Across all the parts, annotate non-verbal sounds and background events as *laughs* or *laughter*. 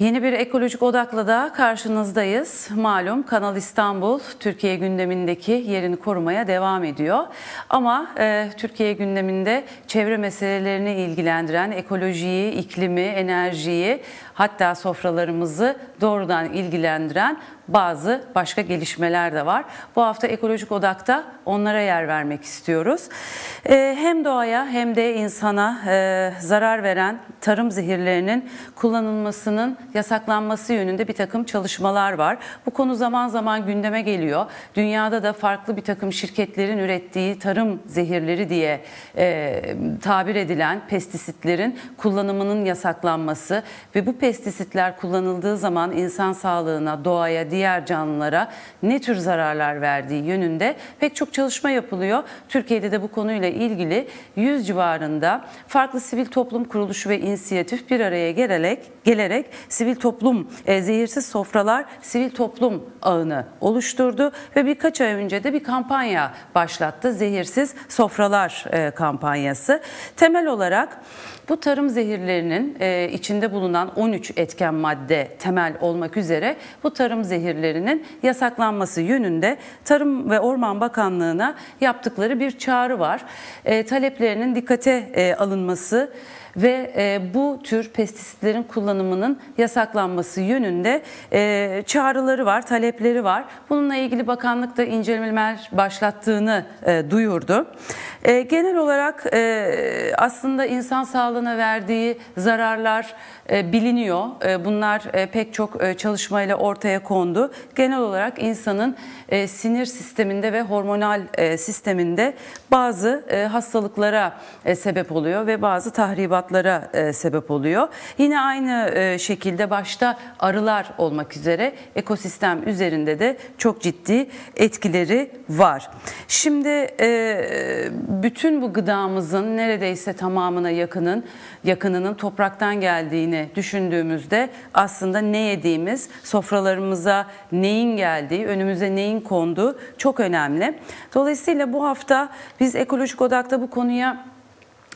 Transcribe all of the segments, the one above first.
Yeni bir ekolojik odakla da karşınızdayız. Malum Kanal İstanbul Türkiye gündemindeki yerini korumaya devam ediyor. Ama e, Türkiye gündeminde çevre meselelerini ilgilendiren ekolojiyi, iklimi, enerjiyi hatta sofralarımızı doğrudan ilgilendiren bazı başka gelişmeler de var. Bu hafta Ekolojik Odak'ta onlara yer vermek istiyoruz. Ee, hem doğaya hem de insana e, zarar veren tarım zehirlerinin kullanılmasının yasaklanması yönünde bir takım çalışmalar var. Bu konu zaman zaman gündeme geliyor. Dünyada da farklı bir takım şirketlerin ürettiği tarım zehirleri diye e, tabir edilen pestisitlerin kullanımının yasaklanması ve bu pestisitler kullanıldığı zaman insan sağlığına, doğaya, diğer canlılara ne tür zararlar verdiği yönünde pek çok çalışma yapılıyor. Türkiye'de de bu konuyla ilgili 100 civarında farklı sivil toplum kuruluşu ve inisiyatif bir araya gelerek gelerek sivil toplum e, zehirsiz sofralar sivil toplum ağını oluşturdu ve birkaç ay önce de bir kampanya başlattı. Zehirsiz sofralar e, kampanyası. Temel olarak bu tarım zehirlerinin e, içinde bulunan 13 etken madde temel olmak üzere bu tarım zehirlerinin yasaklanması yönünde Tarım ve Orman Bakanlığı'na yaptıkları bir çağrı var. E, taleplerinin dikkate e, alınması ve e, bu tür pestisitlerin kullanımının yasaklanması yönünde e, çağrıları var, talepleri var. Bununla ilgili bakanlık da incelemeler başlattığını e, duyurdu. E, genel olarak e, aslında insan sağlığına verdiği zararlar e, biliniyor. E, bunlar e, pek çok e, çalışmayla ortaya kondu. Genel olarak insanın e, sinir sisteminde ve hormonal e, sisteminde bazı e, hastalıklara e, sebep oluyor ve bazı tahribatlara e, sebep oluyor. Yine aynı e, şekilde başta arılar olmak üzere ekosistem üzerinde de çok ciddi etkileri var. Şimdi e, bütün bu gıdamızın neredeyse tamamına yakının yakınının topraktan geldiğini düşündüğümüzde aslında ne yediğimiz, sofralarımıza neyin geldiği, önümüze neyin konduğu çok önemli. Dolayısıyla bu hafta biz ekolojik odakta bu konuya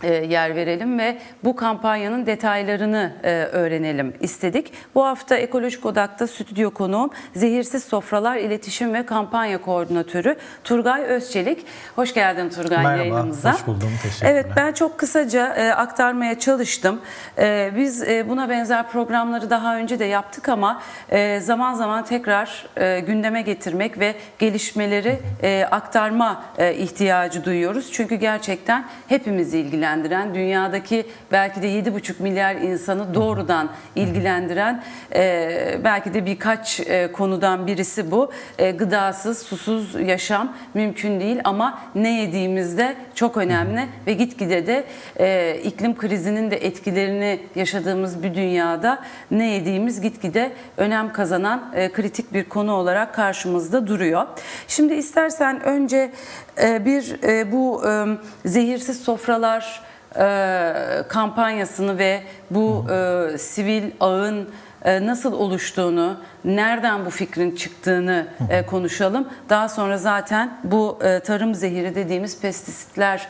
yer verelim ve bu kampanyanın detaylarını e, öğrenelim istedik. Bu hafta Ekolojik Odak'ta stüdyo konuğum Zehirsiz Sofralar İletişim ve Kampanya Koordinatörü Turgay Özçelik. Hoş geldin Turgay Merhaba, yayınımıza. hoş buldum. Teşekkürler. Evet ben çok kısaca e, aktarmaya çalıştım. E, biz e, buna benzer programları daha önce de yaptık ama e, zaman zaman tekrar e, gündeme getirmek ve gelişmeleri e, aktarma e, ihtiyacı duyuyoruz. Çünkü gerçekten hepimizi ilgilendiren dünyadaki belki de 7,5 milyar insanı doğrudan ilgilendiren e, belki de birkaç e, konudan birisi bu. E, gıdasız, susuz yaşam mümkün değil ama ne yediğimizde çok önemli ve gitgide de e, iklim krizinin de etkilerini yaşadığımız bir dünyada ne yediğimiz gitgide önem kazanan e, kritik bir konu olarak karşımızda duruyor. Şimdi istersen önce bir e, bu e, zehirsiz sofralar e, kampanyasını ve bu e, sivil ağın nasıl oluştuğunu, nereden bu fikrin çıktığını konuşalım. Daha sonra zaten bu tarım zehiri dediğimiz pestisitler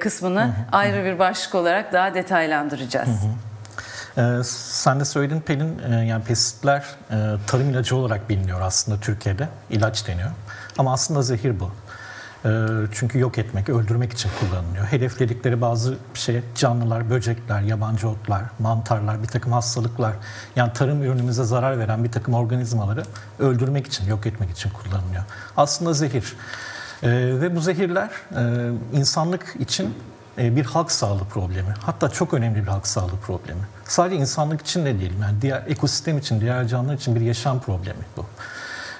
kısmını ayrı bir başlık olarak daha detaylandıracağız. Ee, sen de söyledin Pelin, e, yani pestisitler e, tarım ilacı olarak biliniyor aslında Türkiye'de. ilaç deniyor. Ama aslında zehir bu. E, çünkü yok etmek, öldürmek için kullanılıyor. Hedefledikleri bazı şey canlılar, böcekler, yabancı otlar, mantarlar, bir takım hastalıklar, yani tarım ürünümüze zarar veren bir takım organizmaları öldürmek için, yok etmek için kullanılıyor. Aslında zehir. E, ve bu zehirler e, insanlık için e, bir halk sağlığı problemi. Hatta çok önemli bir halk sağlığı problemi. Sadece insanlık için de değil, yani diğer ekosistem için, diğer canlılar için bir yaşam problemi bu.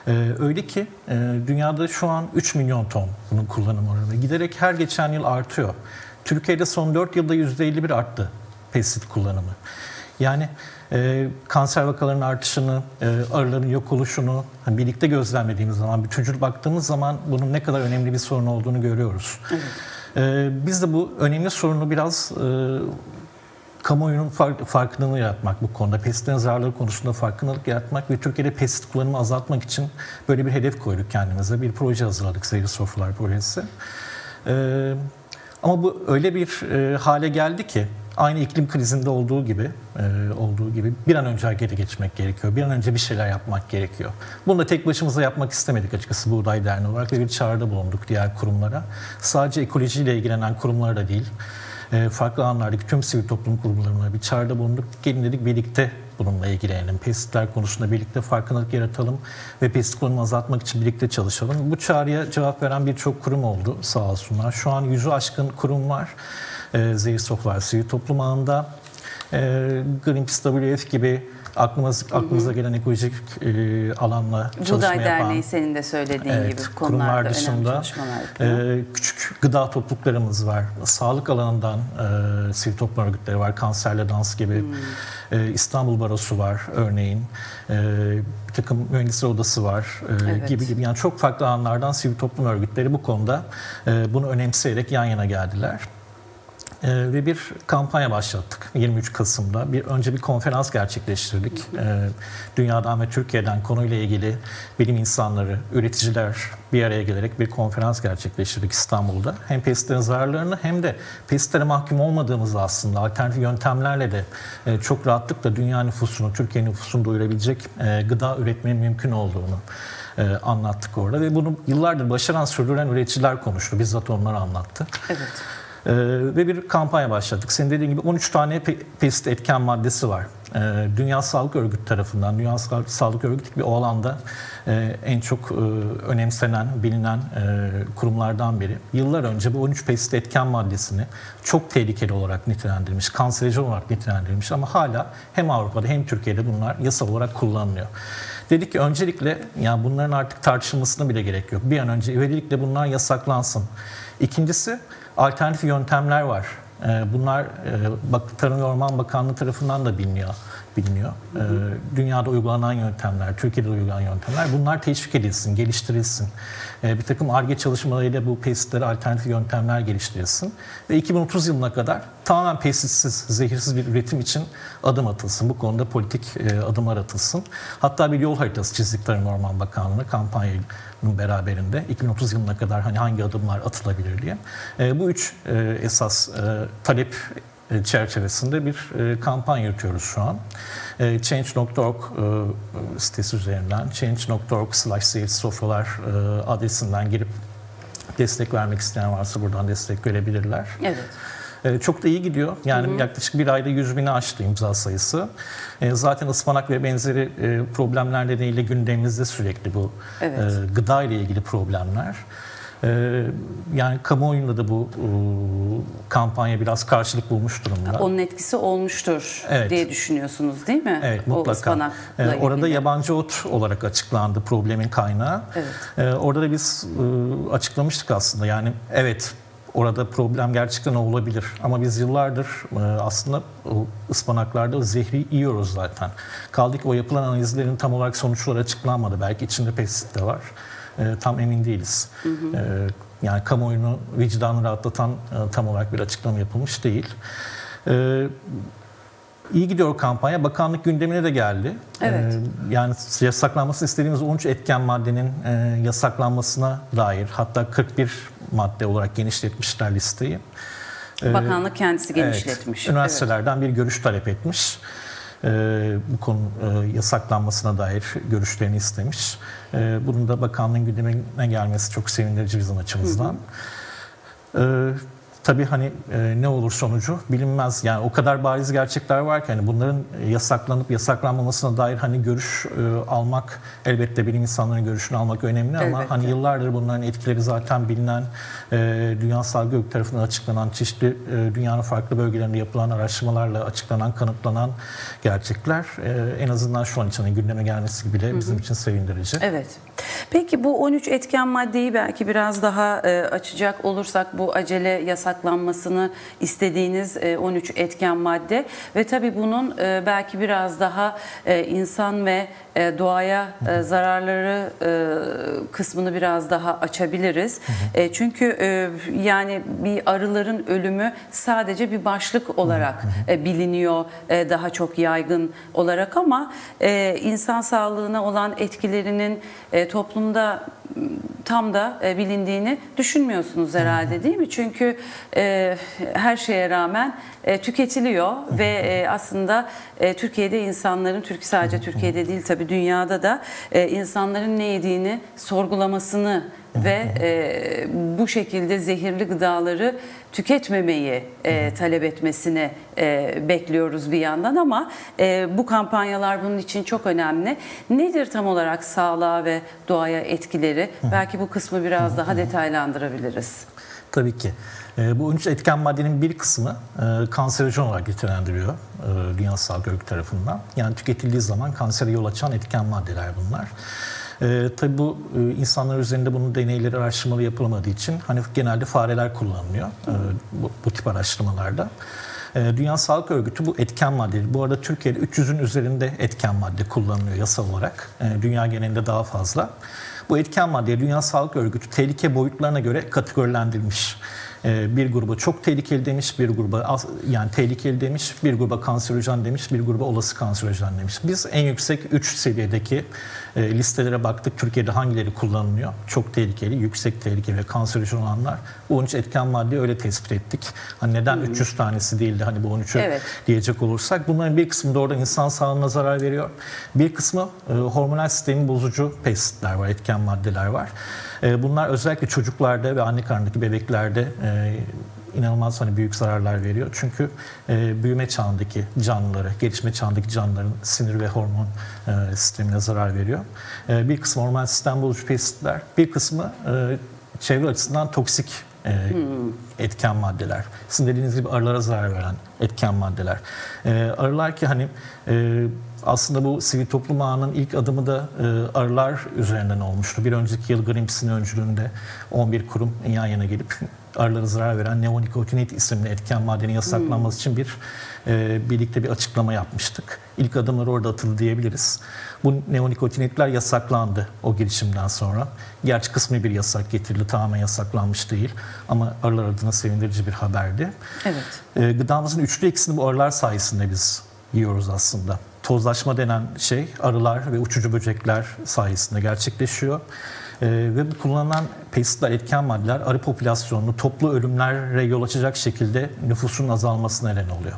Ee, öyle ki e, dünyada şu an 3 milyon ton bunun kullanım oranı. Giderek her geçen yıl artıyor. Türkiye'de son 4 yılda %51 arttı pestisit kullanımı. Yani e, kanser vakalarının artışını, e, arıların yok oluşunu hani birlikte gözlemlediğimiz zaman, bütüncül baktığımız zaman bunun ne kadar önemli bir sorun olduğunu görüyoruz. Evet. E, biz de bu önemli sorunu biraz e, kamuoyunun fark, farkındalığını yaratmak bu konuda, pestisitlerin zararları konusunda farkındalık yaratmak ve Türkiye'de pestisit kullanımı azaltmak için böyle bir hedef koyduk kendimize. Bir proje hazırladık, Zehirli Sofralar Projesi. Ee, ama bu öyle bir e, hale geldi ki aynı iklim krizinde olduğu gibi e, olduğu gibi bir an önce harekete geçmek gerekiyor. Bir an önce bir şeyler yapmak gerekiyor. Bunu da tek başımıza yapmak istemedik açıkçası Buğday Derneği olarak ve bir çağrıda bulunduk diğer kurumlara. Sadece ekolojiyle ilgilenen kurumlara da değil, farklı alanlardaki tüm sivil toplum kurumlarına bir çağrıda bulunduk. Gelin dedik birlikte bununla ilgilenelim. Pestisler konusunda birlikte farkındalık yaratalım ve pestisit kullanımını azaltmak için birlikte çalışalım. Bu çağrıya cevap veren birçok kurum oldu sağ olsunlar. Şu an yüzü aşkın kurum var. E, Zehir Soflar Sivil Toplum ağında e, Greenpeace WF gibi aklımız, aklımıza gelen ekolojik e, alanla çalışma Buğday yapan Derneği senin de söylediğin Evet, gibi konularda dışında e, küçük gıda topluluklarımız var. Sağlık alanından e, sivil toplum örgütleri var. Kanserle Dans gibi. Hmm. E, İstanbul Barosu var örneğin. E, bir takım mühendisler odası var e, Evet. gibi gibi. Yani çok farklı alanlardan sivil toplum örgütleri bu konuda e, bunu önemseyerek yan yana geldiler. Ee, ve bir kampanya başlattık 23 Kasım'da. Bir önce bir konferans gerçekleştirdik. Ee, dünyadan ve Türkiye'den konuyla ilgili bilim insanları, üreticiler bir araya gelerek bir konferans gerçekleştirdik İstanbul'da. Hem pestislerin zararlarını hem de pestitlere mahkum olmadığımız aslında alternatif yöntemlerle de e, çok rahatlıkla dünya nüfusunu, Türkiye nüfusunu doyurabilecek e, gıda üretmenin mümkün olduğunu e, anlattık orada ve bunu yıllardır başaran sürdüren üreticiler konuştu. Bizzat onlar anlattı. Evet. Ee, ve bir kampanya başladık. Senin dediğin gibi 13 tane pe- pestisit etken maddesi var. Ee, Dünya Sağlık Örgütü tarafından, Dünya Sa- Sağlık Örgütü bir o alanda e, en çok e, önemsenen, bilinen e, kurumlardan biri. Yıllar önce bu 13 pestisit etken maddesini çok tehlikeli olarak nitelendirmiş, kanserojen olarak nitelendirmiş ama hala hem Avrupa'da hem Türkiye'de bunlar yasal olarak kullanılıyor. Dedik ki öncelikle yani bunların artık tartışılmasına bile gerek yok. Bir an önce ivedilikle bunlar yasaklansın. İkincisi alternatif yöntemler var. Ee, Bunlar e, Tarım ve Orman Bakanlığı tarafından da biliniyor. Biliniyor. Ee, Dünyada uygulanan yöntemler, Türkiye'de uygulanan yöntemler bunlar teşvik edilsin, geliştirilsin. Ee, Bir takım ARGE çalışmalarıyla bu pestitlere alternatif yöntemler geliştirilsin. Ve 2030 yılına kadar tamamen pestitsiz, zehirsiz bir üretim için adım atılsın. Bu konuda politik e, adımlar atılsın. Hatta bir yol haritası çizdik Tarım Orman Bakanlığı'na kampanyanın beraberinde 2030 yılına kadar hani hangi adımlar atılabilir diye. E, bu üç e, esas e, talep çerçevesinde bir e, kampanya yürütüyoruz şu an. E, Change.org e, sitesi üzerinden change.org slash sofralar e, adresinden girip destek vermek isteyen varsa buradan destek verebilirler. Evet. E, Çok da iyi gidiyor. Yani yaklaşık bir ayda 100 bini aştı imza sayısı. E, Zaten ıspanak ve benzeri e, problemler nedeniyle gündemimizde sürekli bu Evet. e, gıda ile ilgili problemler. E, Yani kamuoyunda da bu e, kampanya biraz karşılık bulmuş durumda. Onun etkisi olmuştur Evet. diye düşünüyorsunuz değil mi? Evet O mutlaka. ıspanakla Ee, orada ilgili. yabancı ot olarak açıklandı problemin kaynağı. Evet. Ee, orada da biz e, açıklamıştık aslında. Yani evet orada problem gerçekten olabilir. Ama biz yıllardır e, aslında o ıspanaklarda o zehri yiyoruz zaten. Kaldı ki o yapılan analizlerin tam olarak sonuçları açıklanmadı. Belki içinde pestisit de var. E, tam emin değiliz. E, yani kamuoyunu vicdanını rahatlatan e, tam olarak bir açıklama yapılmış değil. E, İyi gidiyor kampanya. Bakanlık gündemine de geldi. Evet. Ee, yani yasaklanması istediğimiz 13 etken maddenin e, yasaklanmasına dair hatta 41 madde olarak genişletmişler listeyi. Bakanlık kendisi genişletmiş. Evet, üniversitelerden bir görüş talep etmiş. Ee, bu konu e, yasaklanmasına dair görüşlerini istemiş. Ee, bunun da bakanlığın gündemine gelmesi çok sevindirici bizim açımızdan. Ee, tabii hani e, ne olur sonucu bilinmez. Yani o kadar bariz gerçekler var ki hani bunların yasaklanıp yasaklanmamasına dair hani görüş e, almak elbette bilim insanlarının görüşünü almak önemli ama Elbette. hani yıllardır bunların etkileri zaten bilinen e, Dünya Sağlık Örgütü tarafından açıklanan çeşitli e, dünyanın farklı bölgelerinde yapılan araştırmalarla açıklanan, kanıtlanan gerçekler e, en azından şu an için hani gündeme gelmesi bile bizim için sevindirici. Evet. Peki bu 13 etken maddeyi belki biraz daha e, açacak olursak bu acele yasaklanmasını istediğiniz e, 13 etken madde ve tabii bunun e, belki biraz daha e, insan ve e, doğaya e, zararları e, kısmını biraz daha açabiliriz. E, çünkü e, yani bir arıların ölümü sadece bir başlık olarak e, biliniyor e, daha çok yaygın olarak ama e, insan sağlığına olan etkilerinin e, toplumda tam da e, bilindiğini düşünmüyorsunuz herhalde değil mi? Çünkü e, her şeye rağmen e, tüketiliyor ve e, aslında e, Türkiye'de insanların, Türkiye sadece Türkiye'de değil tabii dünyada da e, insanların ne yediğini sorgulamasını ve e, bu şekilde zehirli gıdaları tüketmemeyi e, talep etmesini e, bekliyoruz bir yandan ama e, bu kampanyalar bunun için çok önemli. Nedir tam olarak sağlığa ve doğaya etkileri? Belki bu kısmı biraz daha detaylandırabiliriz. Tabii ki. E, bu 13 etken maddenin bir kısmı e, kanserojen olarak nitelendiriyor e, Dünya Sağlık Örgütü tarafından. Yani tüketildiği zaman kansere yol açan etken maddeler bunlar. E, tabii bu e, insanlar üzerinde bunun deneyleri araştırmalı yapılamadığı için hani genelde fareler kullanılıyor e, bu, bu tip araştırmalarda. E, Dünya Sağlık Örgütü bu etken madde, bu arada Türkiye'de 300'ün üzerinde etken madde kullanılıyor yasal olarak. E, dünya genelinde daha fazla. Bu etken maddeyi Dünya Sağlık Örgütü tehlike boyutlarına göre kategorilendirmiş. Ee, bir gruba çok tehlikeli demiş, bir gruba yani tehlikeli demiş, bir gruba kanserojen demiş, bir gruba olası kanserojen demiş. Biz en yüksek 3 seviyedeki e, listelere baktık. Türkiye'de hangileri kullanılıyor? Çok tehlikeli, yüksek tehlikeli ve kanserojen olanlar. Bu 13 etken maddeyi öyle tespit ettik. Hani neden hmm. 300 tanesi değildi hani bu 13'ü evet. diyecek olursak. Bunların bir kısmı doğrudan insan sağlığına zarar veriyor. Bir kısmı e, hormonal sistemi bozucu pestisler var, etken maddeler var. E, bunlar özellikle çocuklarda ve anne karnındaki bebeklerde e, inanılmaz hani büyük zararlar veriyor. Çünkü e, büyüme çağındaki canlıları, gelişme çağındaki canlıların sinir ve hormon e, sistemine zarar veriyor. E, bir kısmı hormon sistem bozucu pestisler, bir kısmı e, çevre açısından toksik e, hmm. etken maddeler. Sizin dediğiniz gibi arılara zarar veren etken maddeler. E, arılar ki hani e, aslında bu sivil toplum ağının ilk adımı da e, arılar üzerinden olmuştu. Bir önceki yıl Greenpeace'in öncülüğünde 11 kurum yan yana gelip arılara zarar veren neonikotinit isimli etken maddenin yasaklanması hmm. için bir e, birlikte bir açıklama yapmıştık. İlk adımlar orada atıldı diyebiliriz. Bu neonikotinitler yasaklandı o girişimden sonra. Gerçi kısmi bir yasak getirildi, tamamen yasaklanmış değil. Ama arılar adına sevindirici bir haberdi. Evet. E, gıdamızın üçlü ikisini bu arılar sayesinde biz yiyoruz aslında. Tozlaşma denen şey arılar ve uçucu böcekler sayesinde gerçekleşiyor. Ee, ve bu kullanılan pestisitler, etken maddeler arı popülasyonunu toplu ölümlere yol açacak şekilde nüfusun azalmasına neden oluyor.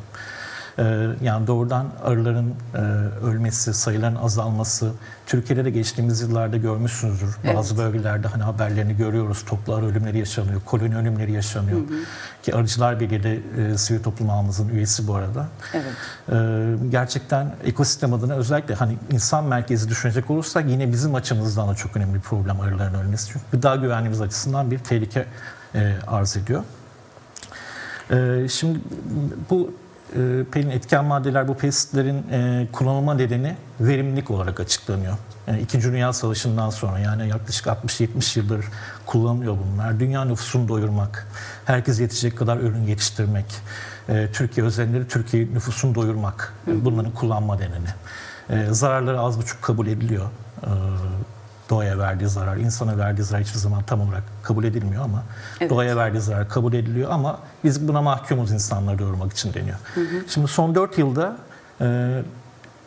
Ee, yani doğrudan arıların e, ölmesi, sayıların azalması, Türkiye'de de geçtiğimiz yıllarda görmüşsünüzdür. Evet. Bazı bölgelerde hani haberlerini görüyoruz. Toplu arı ölümleri yaşanıyor, koloni ölümleri yaşanıyor. Hı hı. Ki Arıcılar Birliği de e, sivil toplum ağımızın üyesi bu arada. Evet. E, gerçekten ekosistem adına özellikle hani insan merkezi düşünecek olursak yine bizim açımızdan da çok önemli bir problem arıların ölmesi. Çünkü gıda güvenliğimiz açısından bir tehlike e, arz ediyor. E, şimdi bu Pelin etken maddeler bu pestislerin e, kullanılma nedeni verimlilik olarak açıklanıyor. Yani İkinci Dünya Savaşı'ndan sonra yani yaklaşık 60-70 yıldır kullanılıyor bunlar. Dünya nüfusunu doyurmak, herkes yetecek kadar ürün yetiştirmek, e, Türkiye özellikleri Türkiye nüfusunu doyurmak bunların kullanma nedeni. Zararları az buçuk kabul ediliyor doğaya verdiği zarar, insana verdiği zarar hiçbir zaman tam olarak kabul edilmiyor ama evet. doğaya verdiği zarar kabul ediliyor ama biz buna mahkumuz insanları doğurmak için deniyor. Hı hı. Şimdi son 4 yılda e,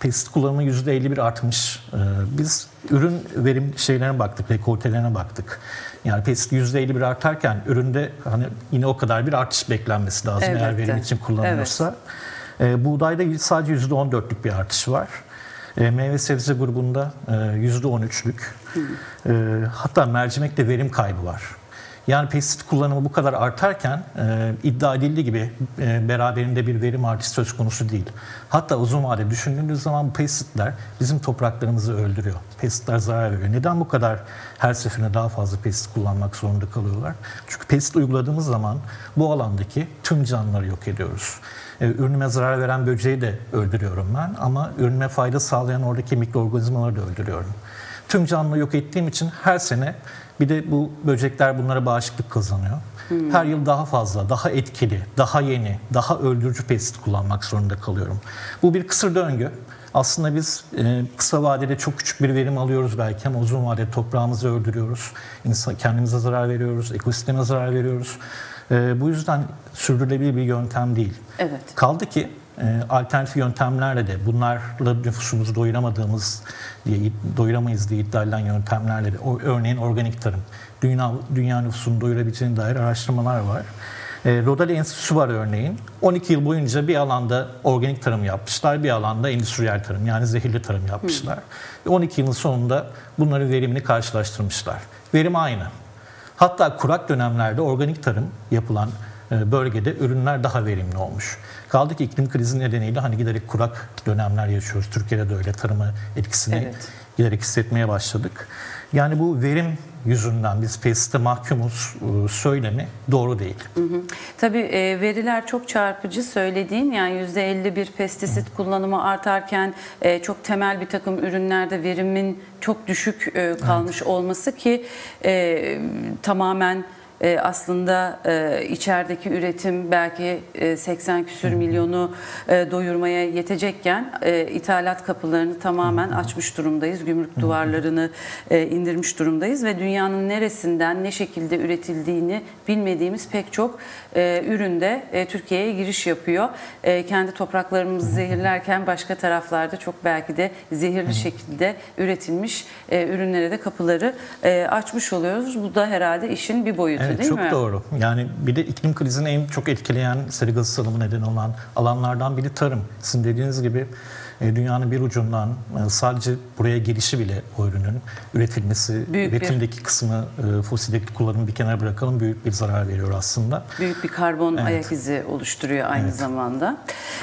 pestisit kullanımı %51 artmış. E, biz ürün verim şeylerine baktık, rekoltelerine baktık. Yani pestisit %51 artarken üründe hani yine o kadar bir artış beklenmesi lazım evet. eğer verim için kullanılıyorsa. Evet. E, buğdayda sadece %14'lük bir artış var. E, meyve sebze grubunda e, %13'lük. E, hatta mercimekte verim kaybı var. Yani pestisit kullanımı bu kadar artarken e, iddia edildiği gibi e, beraberinde bir verim artışı söz konusu değil. Hatta uzun vade düşündüğünüz zaman bu pestisitler bizim topraklarımızı öldürüyor. Pestisitler zarar veriyor. Neden bu kadar her seferinde daha fazla pestisit kullanmak zorunda kalıyorlar? Çünkü pestisit uyguladığımız zaman bu alandaki tüm canlıları yok ediyoruz. E, ürünüme zarar veren böceği de öldürüyorum ben ama ürünüme fayda sağlayan oradaki mikroorganizmaları da öldürüyorum. Tüm canlı yok ettiğim için her sene bir de bu böcekler bunlara bağışıklık kazanıyor. Hmm. Her yıl daha fazla, daha etkili, daha yeni, daha öldürücü pestisit kullanmak zorunda kalıyorum. Bu bir kısır döngü. Aslında biz e, kısa vadede çok küçük bir verim alıyoruz belki ama uzun vadede toprağımızı öldürüyoruz. İnsan, kendimize zarar veriyoruz, ekosisteme zarar veriyoruz. E, bu yüzden sürdürülebilir bir yöntem değil. Evet. Kaldı ki e, alternatif yöntemlerle de bunlarla nüfusumuzu doyuramadığımız diye doyuramayız diye iddia edilen yöntemlerle de o, örneğin organik tarım dünya, dünya nüfusunu doyurabileceğine dair araştırmalar var. E, Rodali Enstitüsü var örneğin. 12 yıl boyunca bir alanda organik tarım yapmışlar, bir alanda endüstriyel tarım yani zehirli tarım yapmışlar. Ve 12 yılın sonunda bunların verimini karşılaştırmışlar. Verim aynı. Hatta kurak dönemlerde organik tarım yapılan e, bölgede ürünler daha verimli olmuş. Kaldı ki iklim krizi nedeniyle hani giderek kurak dönemler yaşıyoruz. Türkiye'de de öyle tarıma etkisini evet. giderek hissetmeye başladık. Yani bu verim yüzünden biz pestisite mahkumuz e, söylemi doğru değil. Hı hı. Tabii e, veriler çok çarpıcı söylediğin yani %51 pestisit hı. kullanımı artarken e, çok temel bir takım ürünlerde verimin çok düşük kalmış evet. olması ki tamamen e, aslında e, içerideki üretim belki e, 80 küsür milyonu e, doyurmaya yetecekken e, ithalat kapılarını tamamen açmış durumdayız. Gümrük duvarlarını e, indirmiş durumdayız ve dünyanın neresinden ne şekilde üretildiğini bilmediğimiz pek çok e, üründe e, Türkiye'ye giriş yapıyor. E, kendi topraklarımızı zehirlerken başka taraflarda çok belki de zehirli şekilde üretilmiş e, ürünlere de kapıları e, açmış oluyoruz. Bu da herhalde işin bir boyutu evet, değil çok mi? Çok doğru. Yani bir de iklim krizini en çok etkileyen seri gazı salımı neden olan alanlardan biri tarım. Sizin dediğiniz gibi dünyanın bir ucundan e, sadece buraya gelişi bile o ürünün üretilmesi, büyük üretimdeki bir, kısmı e, fosil yakıt kullanımı bir kenara bırakalım büyük bir zarar veriyor aslında. Büyük bir karbon evet. ayak izi oluşturuyor aynı evet. zamanda.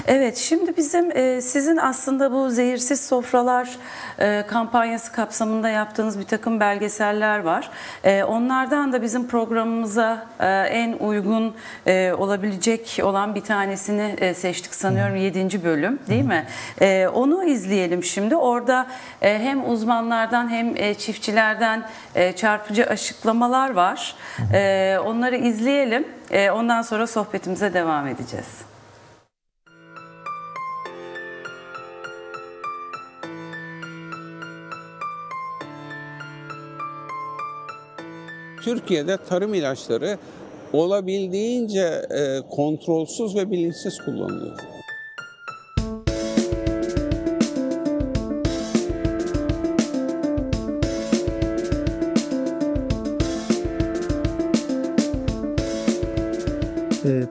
Evet şimdi bizim sizin aslında bu zehirsiz sofralar kampanyası kapsamında yaptığınız bir takım belgeseller var. Onlardan da bizim programımıza en uygun olabilecek olan bir tanesini seçtik sanıyorum 7. bölüm değil Hı. Mi? onu izleyelim şimdi. Orada e, hem uzmanlardan hem e, çiftçilerden e, çarpıcı açıklamalar var. E, onları izleyelim. E, ondan sonra sohbetimize devam edeceğiz. Türkiye'de tarım ilaçları olabildiğince kontrolsüz ve bilinçsiz kullanılıyor.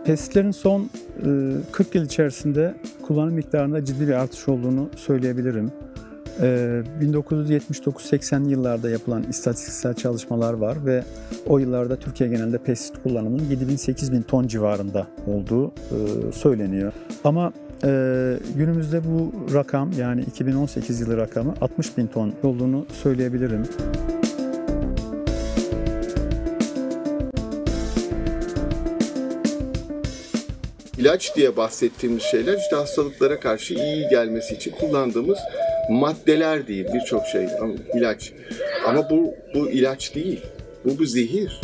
Pestislerin son e, 40 yıl içerisinde kullanım miktarında ciddi bir artış olduğunu söyleyebilirim. E, 1979-80 yıllarda yapılan istatistiksel çalışmalar var ve o yıllarda Türkiye genelinde pestisit kullanımının 7000-8000 ton civarında olduğu e, söyleniyor. Ama e, günümüzde bu rakam yani 2018 yılı rakamı 60 bin ton olduğunu söyleyebilirim. İlaç diye bahsettiğimiz şeyler işte hastalıklara karşı iyi gelmesi için kullandığımız maddeler değil birçok şey ilaç. Ama bu bu ilaç değil. Bu bir zehir.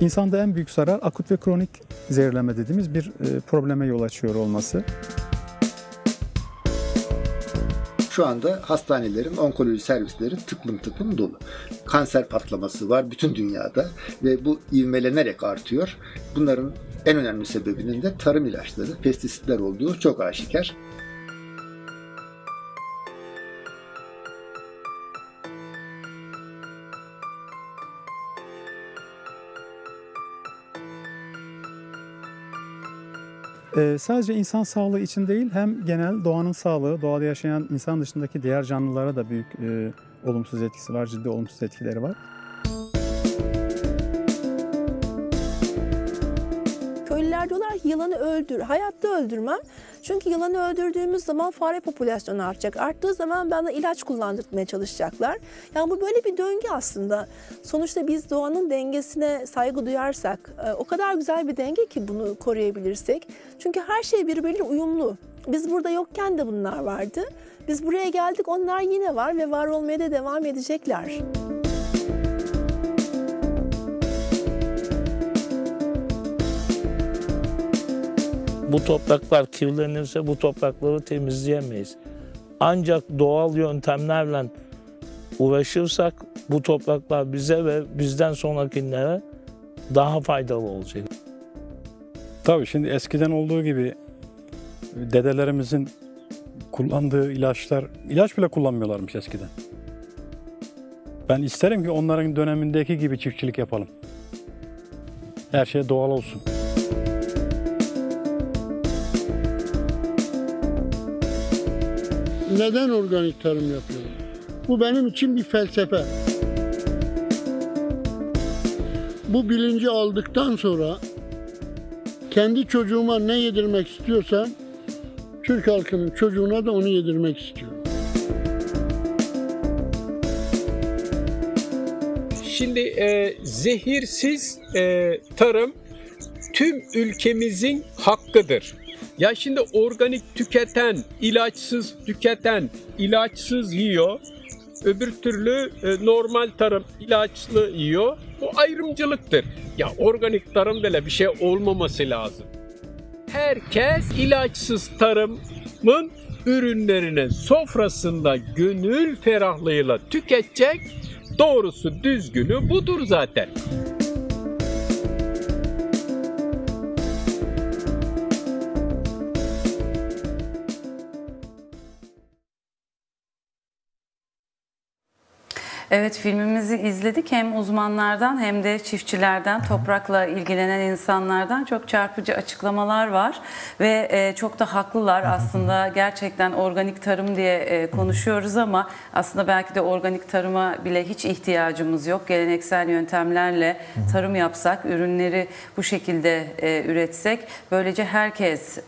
İnsanda en büyük zarar akut ve kronik zehirleme dediğimiz bir e, probleme yol açıyor olması. Şu anda hastanelerin onkoloji servisleri tıklım tıklım dolu. Kanser patlaması var bütün dünyada ve bu ivmelenerek artıyor. Bunların en önemli sebebinin de tarım ilaçları, pestisitler olduğu çok aşikar. Ee, sadece insan sağlığı için değil hem genel doğanın sağlığı, doğada yaşayan insan dışındaki diğer canlılara da büyük e, olumsuz etkisi var, ciddi olumsuz etkileri var. Köylüler diyorlar ki yılanı öldür. Hayatta öldürmem. Çünkü yılanı öldürdüğümüz zaman fare popülasyonu artacak. Arttığı zaman bana ilaç kullandırmaya çalışacaklar. Yani bu böyle bir döngü aslında. Sonuçta biz doğanın dengesine saygı duyarsak e, o kadar güzel bir denge ki bunu koruyabilirsek. Çünkü her şey birbiriyle uyumlu. Biz burada yokken de bunlar vardı. Biz buraya geldik onlar yine var ve var olmaya da devam edecekler. Bu topraklar kirlenirse bu toprakları temizleyemeyiz. Ancak doğal yöntemlerle uğraşırsak bu topraklar bize ve bizden sonrakilere daha faydalı olacak. Tabii şimdi eskiden olduğu gibi dedelerimizin kullandığı ilaçlar, ilaç bile kullanmıyorlarmış eskiden. Ben isterim ki onların dönemindeki gibi çiftçilik yapalım. Her şey doğal olsun. Neden organik tarım yapıyorum? Bu benim için bir felsefe. Bu bilinci aldıktan sonra kendi çocuğuma ne yedirmek istiyorsam Türk halkının çocuğuna da onu yedirmek istiyorum. Şimdi e, zehirsiz e, tarım tüm ülkemizin hakkıdır. Ya şimdi organik tüketen, ilaçsız tüketen, ilaçsız yiyor. Öbür türlü e, normal tarım ilaçlı yiyor. Bu ayrımcılıktır. Ya organik tarım böyle bir şey olmaması lazım. Herkes ilaçsız tarımın ürünlerini sofrasında gönül ferahlığıyla tüketecek. Doğrusu düzgünü budur zaten. Evet filmimizi izledik. Hem uzmanlardan hem de çiftçilerden, toprakla ilgilenen insanlardan çok çarpıcı açıklamalar var. Ve e, çok da haklılar aslında gerçekten organik tarım diye e, konuşuyoruz ama aslında belki de organik tarıma bile hiç ihtiyacımız yok. Geleneksel yöntemlerle tarım yapsak, ürünleri bu şekilde e, üretsek böylece herkes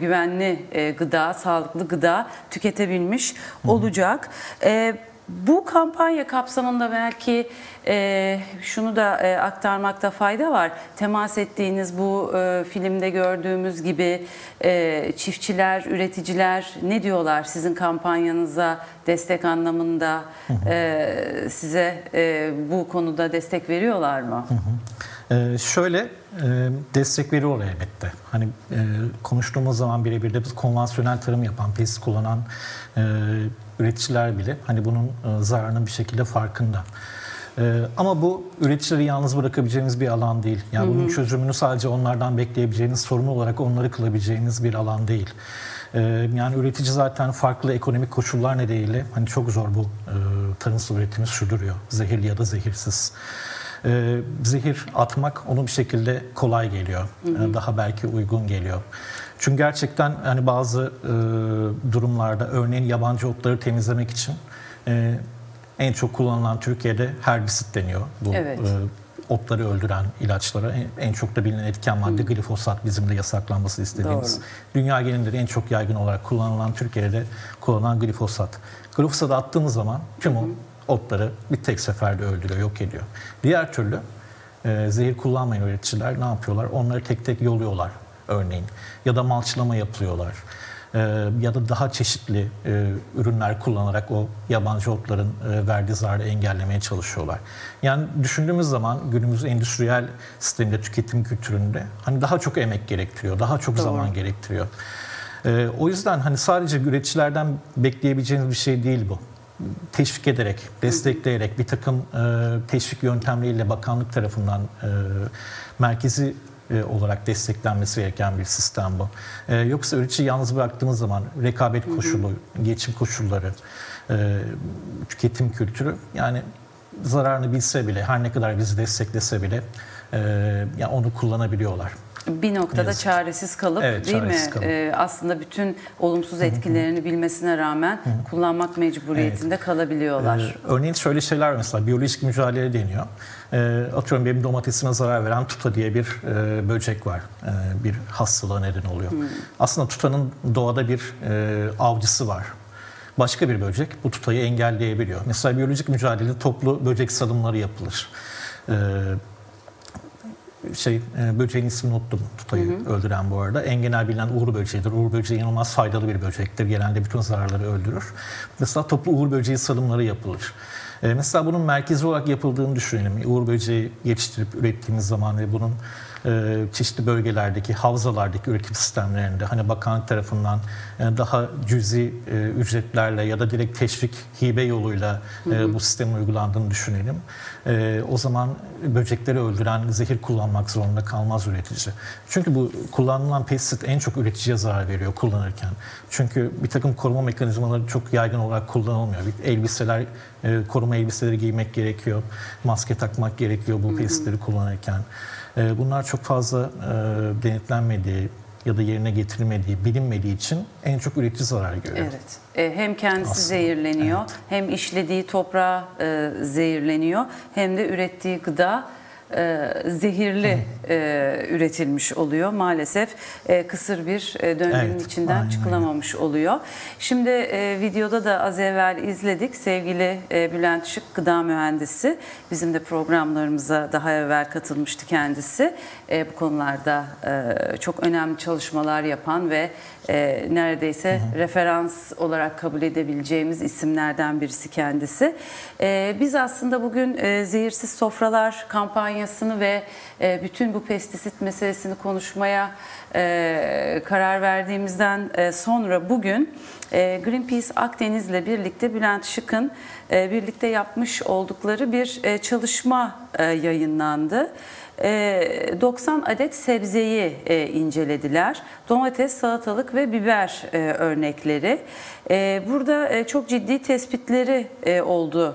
güvenli gıda, sağlıklı gıda tüketebilmiş olacak. E, bu kampanya kapsamında belki e, şunu da e, aktarmakta fayda var. Temas ettiğiniz bu e, filmde gördüğümüz gibi e, çiftçiler, üreticiler ne diyorlar sizin kampanyanıza destek anlamında e, size e, bu konuda destek veriyorlar mı? Ee, şöyle e, destek veriyor elbette. Hani e, konuştuğumuz zaman birebir de biz konvansiyonel tarım yapan, pes kullanan e, üreticiler bile hani bunun e, zararının bir şekilde farkında. E, ama bu üreticileri yalnız bırakabileceğiniz bir alan değil. Yani bunun çözümünü sadece onlardan bekleyebileceğiniz, sorumlu olarak onları kılabileceğiniz bir alan değil. E, yani üretici zaten farklı ekonomik koşullar nedeniyle hani çok zor bu e, tarımsal üretimi sürdürüyor. Zehirli ya da zehirsiz zehir atmak onu bir şekilde kolay geliyor. Daha belki uygun geliyor. Çünkü gerçekten hani bazı e, durumlarda örneğin yabancı otları temizlemek için e, en çok kullanılan Türkiye'de herbisit deniyor. Bu Evet. e, otları öldüren ilaçlara en, en çok da bilinen etken madde glifosat bizim de yasaklanması istediğimiz. Doğru. Dünya genelinde de en çok yaygın olarak kullanılan Türkiye'de kullanılan glifosat. Glifosatı attığımız zaman tüm o otları bir tek seferde öldürüyor, yok ediyor. Diğer türlü e, zehir kullanmayan üreticiler ne yapıyorlar? Onları tek tek yoluyorlar örneğin. Ya da malçlama yapıyorlar. E, ya da daha çeşitli e, ürünler kullanarak o yabancı otların e, verdiği zararı engellemeye çalışıyorlar. Yani düşündüğümüz zaman günümüz endüstriyel sisteminde, tüketim kültüründe hani daha çok emek gerektiriyor, daha çok zaman gerektiriyor. E, o yüzden hani sadece üreticilerden bekleyebileceğiniz bir şey değil bu teşvik ederek, destekleyerek bir takım e, teşvik yöntemleriyle bakanlık tarafından e, merkezi olarak desteklenmesi gereken bir sistem bu. E, yoksa üretici yalnız bıraktığımız zaman rekabet koşulu, geçim koşulları, e, tüketim kültürü yani zararını bilse bile, her ne kadar bizi desteklese bile e, yani onu kullanabiliyorlar. Bir noktada Yazık. çaresiz kalıp Evet, değil çaresiz mi? kalıp. Ee, aslında bütün olumsuz etkilerini bilmesine rağmen kullanmak mecburiyetinde kalabiliyorlar. Ee, örneğin şöyle şeyler mesela biyolojik mücadele deniyor. Ee, atıyorum benim domatesime zarar veren tuta diye bir e, böcek var. Ee, bir hastalığa neden oluyor. Aslında tutanın doğada bir e, avcısı var. Başka bir böcek bu tutayı engelleyebiliyor. Mesela biyolojik mücadelede toplu böcek salımları yapılır. Ee, şey e, böceğin ismini unuttum tutayı öldüren bu arada. En genel bilinen uğur böceğidir. Uğur böceği inanılmaz faydalı bir böcektir. Genelde bütün zararları öldürür. Mesela toplu uğur böceği salımları yapılır. E, mesela bunun merkezi olarak yapıldığını düşünelim. Uğur böceği yetiştirip ürettiğimiz zaman ve bunun çeşitli bölgelerdeki havzalardaki üretim sistemlerinde hani bakanlık tarafından e, daha cüzi e, ücretlerle ya da direkt teşvik hibe yoluyla e, bu sistem uygulandığını düşünelim. E, o zaman böcekleri öldüren zehir kullanmak zorunda kalmaz üretici. Çünkü bu kullanılan pestisit en çok üreticiye zarar veriyor kullanırken. Çünkü bir takım koruma mekanizmaları çok yaygın olarak kullanılmıyor. Elbiseler, e, koruma elbiseleri giymek gerekiyor. Maske takmak gerekiyor bu pestisitleri kullanırken. E, bunlar çok fazla e, denetlenmediği ya da yerine getirilmediği, bilinmediği için en çok üretici zarar görüyor. Evet. E, Hem kendisi Aslında, zehirleniyor, hem işlediği toprağa e, zehirleniyor, hem de ürettiği gıda e, zehirli e, üretilmiş oluyor. Maalesef e, kısır bir e, döngünün Evet, içinden aynen çıkılamamış oluyor. Şimdi e, videoda da az evvel izledik. Sevgili e, Bülent Şık gıda mühendisi bizim de programlarımıza daha evvel katılmıştı kendisi. E, bu konularda e, çok önemli çalışmalar yapan ve e, neredeyse referans olarak kabul edebileceğimiz isimlerden birisi kendisi. E, biz aslında bugün e, Zehirsiz Sofralar kampanyasını ve e, bütün bu pestisit meselesini konuşmaya e, karar verdiğimizden e, sonra bugün e, Greenpeace Akdeniz'le birlikte Bülent Şık'ın e, birlikte yapmış oldukları bir e, çalışma e, yayınlandı. E, 90 adet sebzeyi e, incelediler. Domates, salatalık ve biber e, örnekleri. E, burada e, çok ciddi tespitleri oldu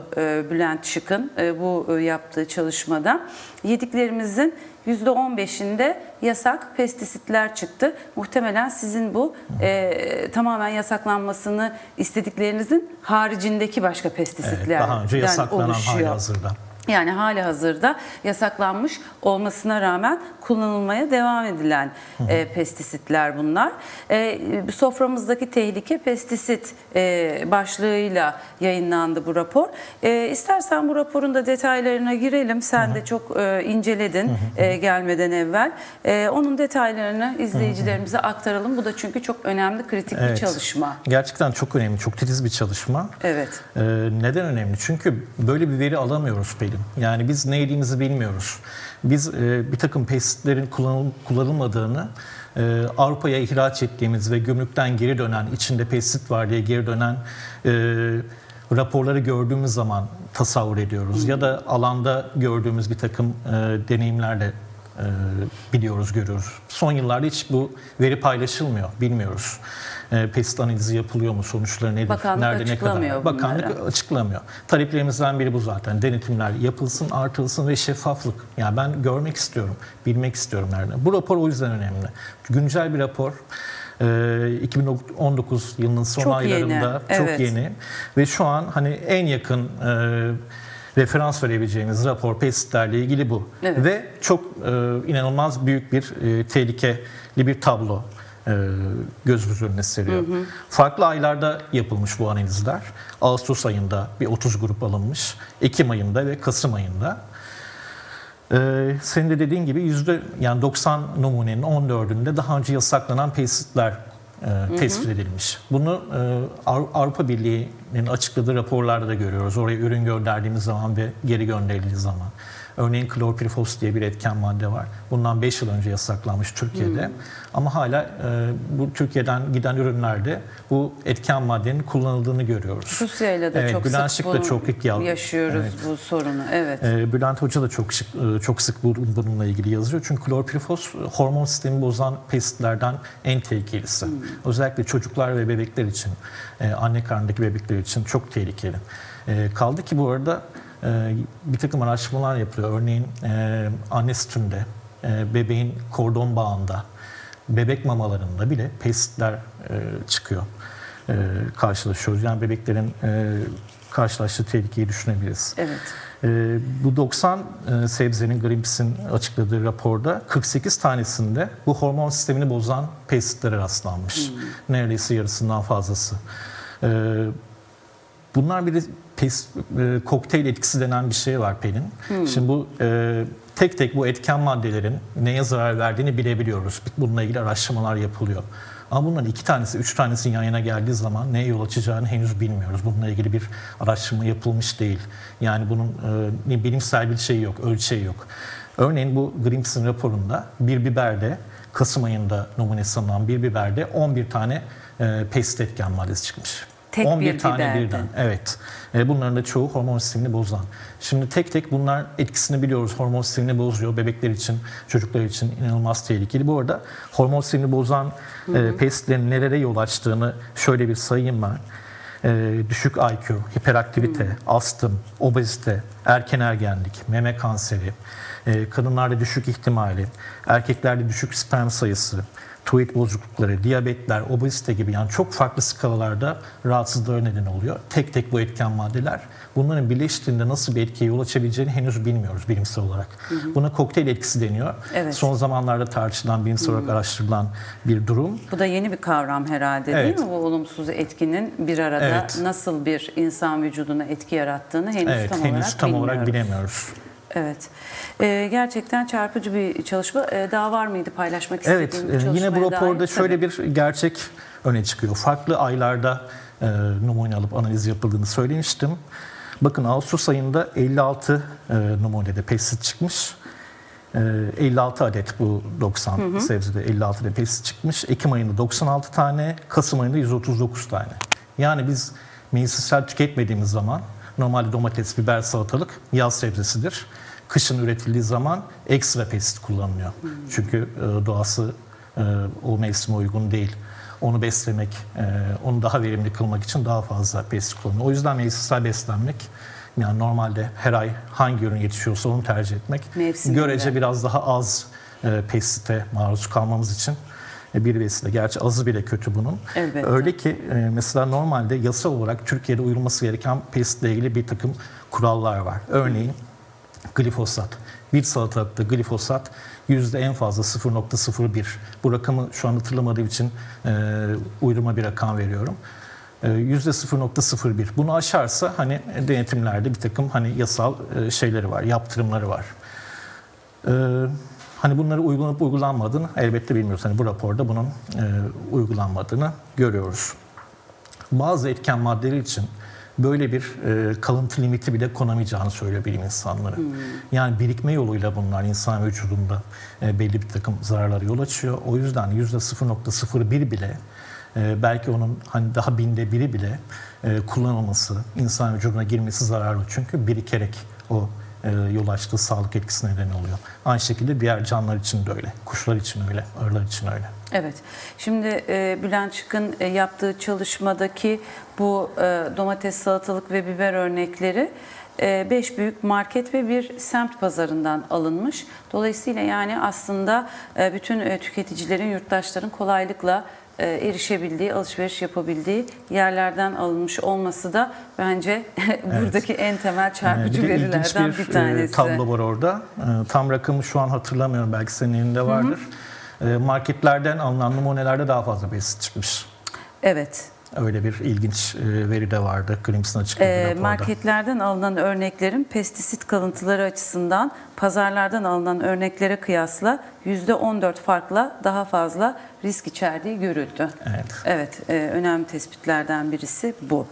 Bülent Şık'ın bu yaptığı çalışmada. Yediklerimizin %15'inde yasak pestisitler çıktı. Muhtemelen sizin bu e, tamamen yasaklanmasını istediklerinizin haricindeki başka Evet, pestisitlerden daha önce yasaklanan oluşuyor. hazırda. Yani hali hazırda yasaklanmış olmasına rağmen kullanılmaya devam edilen e, pestisitler bunlar. E, soframızdaki tehlike pestisit e, başlığıyla yayınlandı bu rapor. E, istersen bu raporun da detaylarına girelim. Sen de çok e, inceledin e, gelmeden evvel. E, onun detaylarını izleyicilerimize aktaralım. Bu da çünkü çok önemli, kritik bir Evet. çalışma. Gerçekten çok önemli, çok titiz bir çalışma. Evet. Ee, neden önemli? Çünkü böyle bir veri alamıyoruz Pelin. Yani biz ne yediğimizi bilmiyoruz. Biz e, bir takım pestisitlerin kullanıl- kullanılmadığını e, Avrupa'ya ihraç ettiğimiz ve gümrükten geri dönen, içinde pestisit var diye geri dönen e, raporları gördüğümüz zaman tasavvur ediyoruz. Ya da alanda gördüğümüz bir takım e, deneyimlerle e, biliyoruz, görüyoruz. Son yıllarda hiç bu veri paylaşılmıyor, bilmiyoruz. E, pestisit analizi yapılıyor mu, sonuçları nedir, Bakanlık nerede ne kadar? Bakanlık bunları. açıklamıyor. Taleplerimizden biri bu zaten. Denetimler yapılsın, artılsın ve şeffaflık. Yani ben görmek istiyorum, bilmek istiyorum nerede. Bu rapor o yüzden önemli. Güncel bir rapor. Ee, 2019 yılının son Çok aylarında yeni, çok evet. yeni ve şu an hani en yakın e, referans verebileceğimiz rapor pestisitlerle ilgili bu. Evet. Ve çok e, inanılmaz büyük bir e, tehlikeli bir tablo e, gözümüz önüne seriyor. Farklı aylarda yapılmış bu analizler. Ağustos ayında bir 30 grup alınmış, Ekim ayında ve Kasım ayında. Ee, senin de dediğin gibi yüzde yani 90 numunenin 14'ünde daha önce yasaklanan pestisitler e, tespit edilmiş. Bunu e, Av- Avrupa Birliği'nin açıkladığı raporlarda da görüyoruz. Oraya ürün gönderdiğimiz zaman ve geri gönderildiği zaman. Örneğin klorpirifos diye bir etken madde var. Bundan 5 yıl önce yasaklanmış Türkiye'de. Ama hala e, bu Türkiye'den giden ürünlerde bu etken maddenin kullanıldığını görüyoruz. Rusya ile de Evet, çok Bülent sık Şık da çok ilk yaşıyoruz Evet. bu sorunu. Evet. Ee, Bülent Hoca da çok şık, e, çok sık bu- bununla ilgili yazıyor. Çünkü klorpirifos hormon sistemi bozan pestisitlerden en tehlikelisi. Özellikle çocuklar ve bebekler için, e, anne karnındaki bebekler için çok tehlikeli. E, Kaldı ki bu arada e, bir takım araştırmalar yapılıyor. Örneğin e, anne sütünde, e, bebeğin kordon bağında, bebek mamalarında bile pestisitler e, çıkıyor. E, Karşılaşıyoruz. Yani bebeklerin e, karşılaştığı tehlikeyi düşünebiliriz. Evet. Ee, bu 90 e, sebzenin Greenpeace'in açıkladığı raporda 48 tanesinde bu hormon sistemini bozan pestisitlere rastlanmış. Neredeyse yarısından fazlası. Ee, bunlar bir de pes, e, kokteyl etkisi denen bir şey var Pelin. Şimdi bu e, tek tek bu etken maddelerin neye zarar verdiğini bilebiliyoruz. Bununla ilgili araştırmalar yapılıyor. Ama bunların iki tanesi, üç tanesi yan yana geldiği zaman neye yol açacağını henüz bilmiyoruz. Bununla ilgili bir araştırma yapılmış değil. Yani bunun e, bilimsel bir şey yok, ölçeği yok. Örneğin bu Greenpeace'in raporunda bir biberde Kasım ayında numunesi alınan bir biberde 11 tane e, pestisit etken maddesi çıkmış. Tek 11 bir tane birden. Evet. E, bunların da çoğu hormon sistemini bozan. Şimdi tek tek bunlar etkisini biliyoruz. Hormon sistemini bozuyor. Bebekler için, çocuklar için inanılmaz tehlikeli. Bu arada hormon sistemini bozan e, pestisitlerin nelere yol açtığını şöyle bir sayayım ben. E, düşük IQ, hiperaktivite, astım, obezite, erken ergenlik, meme kanseri, e, kadınlarda düşük ihtimali, erkeklerde düşük sperm sayısı, tiroid bozuklukları, diyabetler, obezite gibi yani çok farklı skalalarda rahatsızlıklara neden oluyor. Tek tek bu etken maddeler. Bunların birleştiğinde nasıl bir etkiye yol açabileceğini henüz bilmiyoruz bilimsel olarak. Buna kokteyl etkisi deniyor. Evet. Son zamanlarda tartışılan, bilimsel olarak araştırılan bir durum. Bu da yeni bir kavram herhalde Evet. değil mi? Bu olumsuz etkinin bir arada Evet. nasıl bir insan vücuduna etki yarattığını henüz Evet, tam henüz olarak tam bilmiyoruz. olarak bilemiyoruz. Evet. Ee, gerçekten çarpıcı bir çalışma. Ee, daha var mıydı paylaşmak Evet, istediğin e, yine bu raporda dair? şöyle Tabii. bir gerçek öne çıkıyor. Farklı aylarda e, numune alıp analiz yapıldığını söylemiştim. Bakın Ağustos ayında 56 e, numunede pestisit çıkmış. E, 56 adet bu 90 sebzede 56 adet pestisit çıkmış. Ekim ayında 96 tane, Kasım ayında 139 tane. Yani biz mevsimsel tüketmediğimiz zaman normalde domates, biber, salatalık yaz sebzesidir. Kışın üretildiği zaman ekstra pestisit kullanılıyor. Çünkü e, doğası e, o mevsime uygun değil. Onu beslemek, e, onu daha verimli kılmak için daha fazla pestisit kullanılıyor. O yüzden mevsimsel beslenmek yani normalde her ay hangi ürün yetişiyorsa onu tercih etmek Mevsiminde. görece biraz daha az e, pestisite maruz kalmamız için bir vesile. Gerçi azı bile kötü bunun. Elbette. Öyle ki e, mesela normalde yasal olarak Türkiye'de uyulması gereken pestisitle ilgili bir takım kurallar var. Örneğin glifosat. Bir salatalıkta glifosat yüzde en fazla 0.01. Bu rakamı şu an hatırlamadığım için e, uydurma bir rakam veriyorum. E, Yüzde 0.01. Bunu aşarsa hani denetimlerde bir takım hani yasal e, şeyleri var, yaptırımları var. E, hani bunları uygulanıp uygulanmadığını elbette bilmiyoruz. Hani bu raporda bunun e, uygulanmadığını görüyoruz. Bazı etken maddeler için böyle bir e, kalıntı limiti bile konamayacağını söylüyor bilim insanları. Yani birikme yoluyla bunlar insan vücudunda e, belli bir takım zararlara yol açıyor. O yüzden yüzde 0.01 bile e, belki onun hani daha binde biri bile e, kullanılması, insan vücuduna girmesi zararlı. Çünkü birikerek o e, yol açtığı sağlık etkisi neden oluyor. Aynı şekilde diğer canlılar için de öyle. Kuşlar için öyle, arılar için öyle. Evet. Şimdi e, Bülent Çık'ın e, yaptığı çalışmadaki bu e, domates, salatalık ve biber örnekleri 5 büyük market ve bir semt pazarından alınmış. Dolayısıyla yani aslında bütün tüketicilerin, yurttaşların kolaylıkla erişebildiği, alışveriş yapabildiği yerlerden alınmış olması da bence *laughs* buradaki en temel Ee, çarpıcı bir de ilginç verilerden bir, bir e, tanesi. tablo var orada. E, Tam rakamı şu an hatırlamıyorum. Belki senin elinde vardır. E, Marketlerden alınan numunelerde daha fazla pestisit çıkmış. Evet. Öyle bir ilginç e, veri de vardı. Grims'in açıkladığı raporda. marketlerden alınan örneklerin pestisit kalıntıları açısından pazarlardan alınan örneklere kıyasla %14 farkla daha fazla risk içerdiği görüldü. Evet. Evet, e, önemli tespitlerden birisi bu.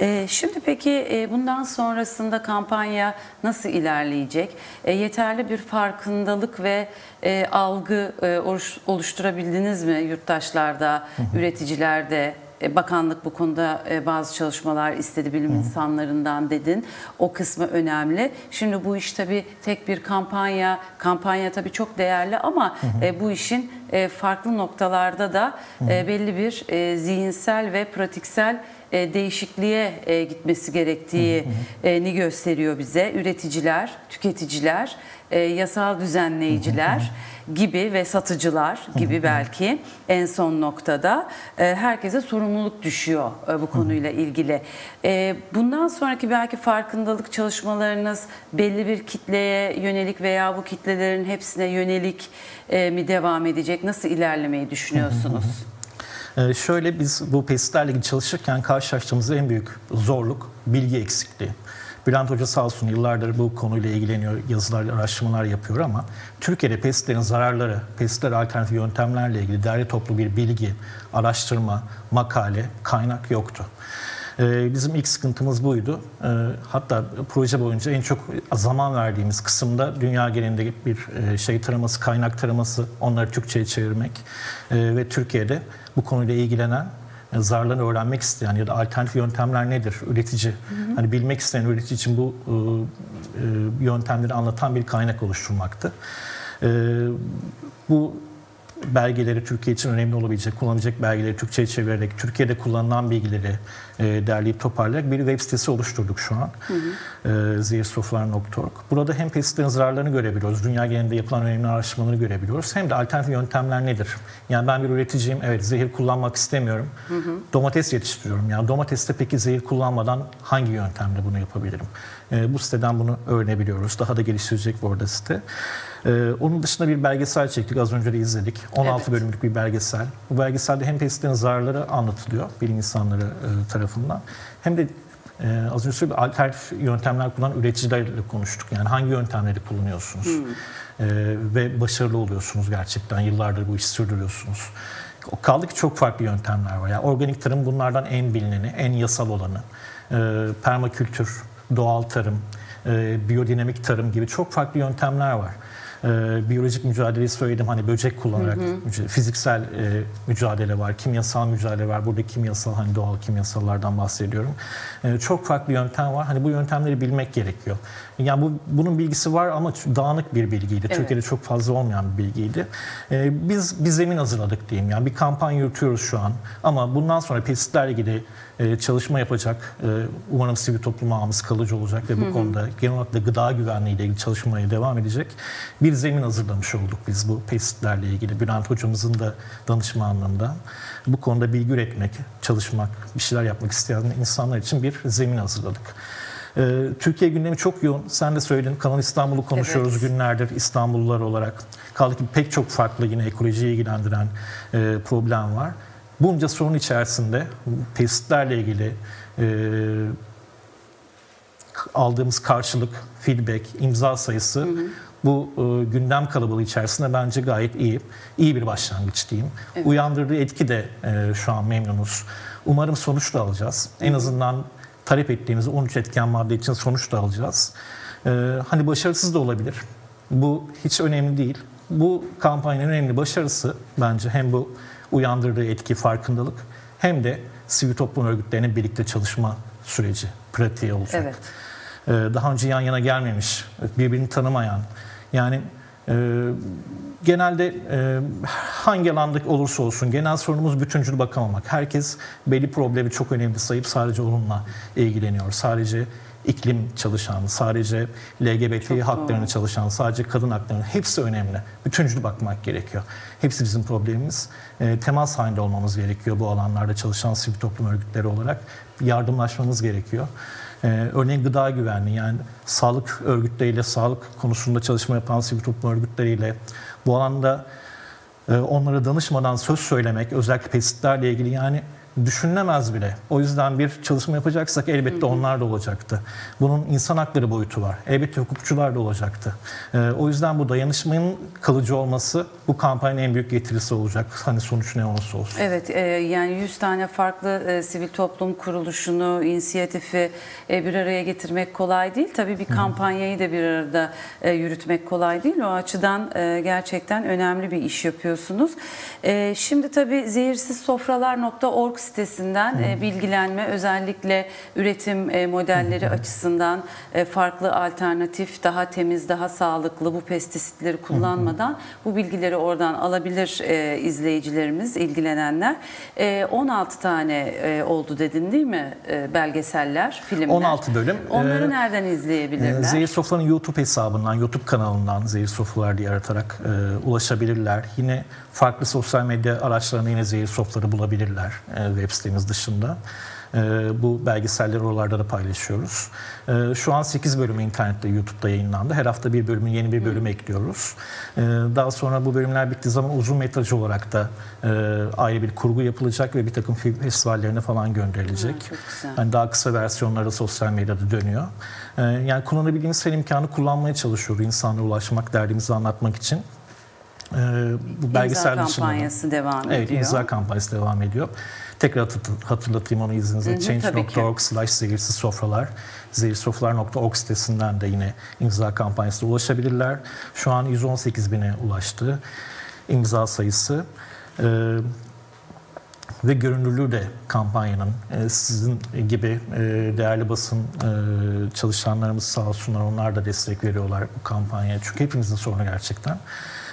E, şimdi peki e, bundan sonrasında kampanya nasıl ilerleyecek? E, yeterli bir farkındalık ve e, algı e, oluş- oluşturabildiniz mi yurttaşlarda, üreticilerde? E, Bakanlık bu konuda e, bazı çalışmalar istedi bilim insanlarından dedin. O kısmı önemli. Şimdi bu iş tabii tek bir kampanya, kampanya tabii çok değerli ama e, bu işin farklı noktalarda da belli bir zihinsel ve pratiksel değişikliğe e, gitmesi gerektiğini gösteriyor bize. Üreticiler, tüketiciler, e, yasal düzenleyiciler gibi ve satıcılar gibi belki en son noktada e, herkese sorumluluk düşüyor e, bu konuyla ilgili. E, Bundan sonraki belki farkındalık çalışmalarınız belli bir kitleye yönelik veya bu kitlelerin hepsine yönelik e, mi devam edecek? Nasıl ilerlemeyi düşünüyorsunuz? Ee, şöyle biz bu pestisitlerle ilgili çalışırken karşılaştığımız en büyük zorluk bilgi eksikliği. Bülent Hoca sağ olsun yıllardır bu konuyla ilgileniyor, yazılar, araştırmalar yapıyor ama Türkiye'de pestlerin zararları, pestler alternatif yöntemlerle ilgili derli toplu bir bilgi, araştırma, makale, kaynak yoktu. Ee, Bizim ilk sıkıntımız buydu. Ee, Hatta proje boyunca en çok zaman verdiğimiz kısımda dünya genelinde bir e, şey taraması, kaynak taraması, onları Türkçe'ye çevirmek Ee, ve Türkiye'de bu konuyla ilgilenen e, zararlarını öğrenmek isteyen ya da alternatif yöntemler nedir? Üretici, hani bilmek isteyen üretici için bu e, e, yöntemleri anlatan bir kaynak oluşturmaktı. E, bu belgeleri Türkiye için önemli olabilecek, kullanabilecek belgeleri Türkçe'ye çevirerek, Türkiye'de kullanılan bilgileri e, derleyip toparlayarak bir web sitesi oluşturduk şu an. E, Zehirsoflar.org. Burada hem pestitlerin zararlarını görebiliyoruz, dünya genelinde yapılan önemli araştırmaları görebiliyoruz. Hem de alternatif yöntemler nedir? Yani ben bir üreticiyim, evet zehir kullanmak istemiyorum. Domates yetiştiriyorum. Yani domateste peki zehir kullanmadan hangi yöntemle bunu yapabilirim? E, bu siteden bunu öğrenebiliyoruz. Daha da geliştirecek bu arada site. Ee, onun dışında bir belgesel çektik. Az önce de izledik. 16 Evet. bölümlük bir belgesel. Bu belgeselde hem pestitlerin zararları anlatılıyor bilim insanları e, tarafından. Hem de e, az önce söyledim alternatif yöntemler kullanan üreticilerle konuştuk. Yani hangi yöntemleri kullanıyorsunuz? E, ve başarılı oluyorsunuz gerçekten. Yıllardır bu işi sürdürüyorsunuz. Kaldı ki çok farklı yöntemler var. Yani organik tarım bunlardan en bilineni, en yasal olanı. E, permakültür, doğal tarım, e, biyodinamik tarım gibi çok farklı yöntemler var. E, biyolojik mücadeleyi söyledim hani böcek kullanarak müca- fiziksel e, mücadele var, kimyasal mücadele var. Burada kimyasal hani doğal kimyasallardan bahsediyorum. E, çok farklı yöntem var. Hani bu yöntemleri bilmek gerekiyor. Yani bu bunun bilgisi var ama dağınık bir bilgiydi. Evet. Türkiye'de çok fazla olmayan bir bilgiydi. E, biz bir zemin hazırladık diyeyim. Yani bir kampanya yürütüyoruz şu an. Ama bundan sonra pestislerle ilgili e, çalışma yapacak. E, umarım sivil toplum ağımız kalıcı olacak ve bu konuda genel olarak da gıda güvenliği ile ilgili çalışmaya devam edecek. Bir zemin hazırlamış olduk biz bu pestislerle ilgili. Bülent hocamızın da danışmanlığında. Bu konuda bilgi üretmek, çalışmak, bir şeyler yapmak isteyen insanlar için bir zemin hazırladık. Ee, Türkiye gündemi çok yoğun. Sen de söyledin. Kanal İstanbul'u konuşuyoruz Evet. günlerdir İstanbullular olarak. Kaldı ki pek çok farklı yine ekolojiyi ilgilendiren e, problem var. Bunca sorun içerisinde pestislerle ilgili e, aldığımız karşılık, feedback, imza sayısı bu e, gündem kalabalığı içerisinde bence gayet iyi. İyi bir başlangıç diyeyim. Uyandırdığı etki de e, şu an memnunuz. Umarım sonuç da alacağız. En azından talep ettiğimiz 13 etken madde için sonuç da alacağız. E, hani başarısız da olabilir. Bu hiç önemli değil. Bu kampanyanın önemli başarısı bence hem bu uyandırdığı etki, farkındalık hem de sivil toplum örgütlerinin birlikte çalışma süreci, pratiği olacak. Evet. Ee, daha önce yan yana gelmemiş, birbirini tanımayan. Yani genelde e, hangi alanda olursa olsun genel sorunumuz bütüncül bakamamak. Herkes belli problemi çok önemli sayıp sadece onunla ilgileniyor. Sadece iklim çalışan, sadece LGBT haklarını çalışan, sadece kadın haklarını hepsi önemli. Bütüncül bakmak gerekiyor. Hepsi bizim problemimiz. E, temas halinde olmamız gerekiyor bu alanlarda çalışan sivil toplum örgütleri olarak. Yardımlaşmamız gerekiyor. Ee, örneğin gıda güvenliği yani sağlık örgütleriyle, sağlık konusunda çalışma yapan sivil toplum örgütleriyle bu alanda e, onlara danışmadan söz söylemek özellikle pestislerle ilgili yani düşünülemez bile. O yüzden bir çalışma yapacaksak elbette onlar da olacaktı. Bunun insan hakları boyutu var. Elbette hukukçular da olacaktı. Ee, o yüzden bu dayanışmanın kalıcı olması bu kampanyanın en büyük getirisi olacak. Hani sonuç ne olursa olsun. Evet, e, yani 100 tane farklı e, sivil toplum kuruluşunu, inisiyatifi e, bir araya getirmek kolay değil. Tabii bir kampanyayı da bir arada e, yürütmek kolay değil. O açıdan e, gerçekten önemli bir iş yapıyorsunuz. E, şimdi tabii zehirsizsofralar.org sitesinden e, bilgilenme, özellikle üretim e, modelleri açısından e, farklı alternatif, daha temiz, daha sağlıklı bu pestisitleri kullanmadan bu bilgileri oradan alabilir e, izleyicilerimiz, ilgilenenler. E, 16 tane e, oldu dedin değil mi e, belgeseller, filmler? 16 bölüm. Onları Ee, nereden izleyebilirler? Zehir Sofra'nın YouTube hesabından, YouTube kanalından Zehir Sofralar diye aratarak e, ulaşabilirler. Yine farklı sosyal medya araçlarında yine Zehir Sofraları bulabilirler e, web sitemiz dışında. E, bu belgeselleri oralarda da paylaşıyoruz. E, şu an 8 bölümü internette, YouTube'da yayınlandı. Her hafta bir bölümün yeni bir bölüm ekliyoruz. E, daha sonra bu bölümler bittiği zaman uzun metraj olarak da e, ayrı bir kurgu yapılacak ve bir takım film festivallerine falan gönderilecek. Güzel. Yani daha kısa versiyonları sosyal medyada dönüyor. E, yani kullanabildiğimiz her imkanı kullanmaya çalışıyoruz insanlara ulaşmak, derdimizi anlatmak için. E, bu belgesel İmza dışında da- kampanyası devam Evet, ediyor. imza kampanyası devam ediyor. Tekrar hatırlat- hatırlatayım onu izninizle. Change.org slash zehirsiz sofralar. Zehirsofralar.org sitesinden de yine imza kampanyasına ulaşabilirler. Şu an 118 bine ulaştı imza sayısı. Ee, ve görünürlüğü de kampanyanın e, sizin gibi e, değerli basın e, çalışanlarımız sağ olsunlar onlar da destek veriyorlar bu kampanyaya. Çünkü hepimizin sorunu gerçekten.